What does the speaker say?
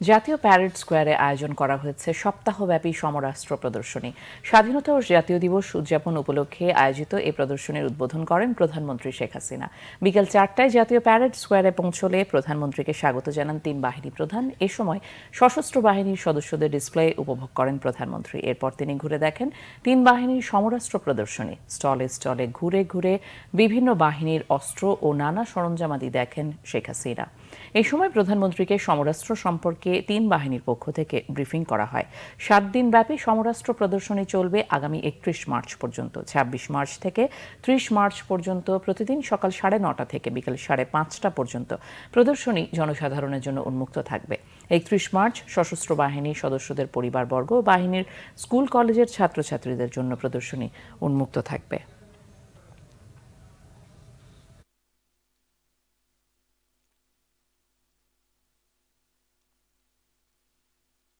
জাতীয় প্যারেড স্কোয়ারে আয়োজন করা হয়েছে সপ্তাহব্যাপী সমরাষ্ট্র প্রদর্শনী। স্বাধীনতা ও জাতীয় দিবস উদযাপন উপলক্ষে আয়োজিত এই প্রদর্শনীর উদ্বোধন করেন প্রধানমন্ত্রী শেখ হাসিনা। বিকেল চারটায় জাতীয় প্যারেড স্কোয়ারে পৌঁছলে প্রধানমন্ত্রীকে স্বাগত জানান তিন বাহিনী প্রধান। এ সময় সশস্ত্র বাহিনীর সদস্যদের ডিসপ্লে উপভোগ করেন প্রধানমন্ত্রী। এরপর তিনি ঘুরে দেখেন তিন বাহিনীর সমরাস্ত্র প্রদর্শনী। স্টলে স্টলে ঘুরে ঘুরে বিভিন্ন বাহিনীর অস্ত্র ও নানা সরঞ্জামাদি দেখেন শেখ হাসিনা। এই সময় প্রধানমন্ত্রীকে সমরাস্ত্র সম্পর্কে তিন বাহিনীর পক্ষ থেকে ব্রিফিং করা হয়। সাত দিন ব্যাপী সমরাস্ত্র প্রদর্শনী চলবে আগামী একত্রিশ মার্চ পর্যন্ত। ২৬ মার্চ থেকে ত্রিশ মার্চ পর্যন্ত প্রতিদিন সকাল সাড়ে নটা থেকে বিকেল সাড়ে পাঁচটা পর্যন্ত প্রদর্শনী জনসাধারণের জন্য উন্মুক্ত থাকবে। একত্রিশ মার্চ সশস্ত্র বাহিনীর সদস্যদের পরিবারবর্গ বাহিনীর স্কুল কলেজের ছাত্রছাত্রীদের জন্য প্রদর্শনী উন্মুক্ত থাকবে।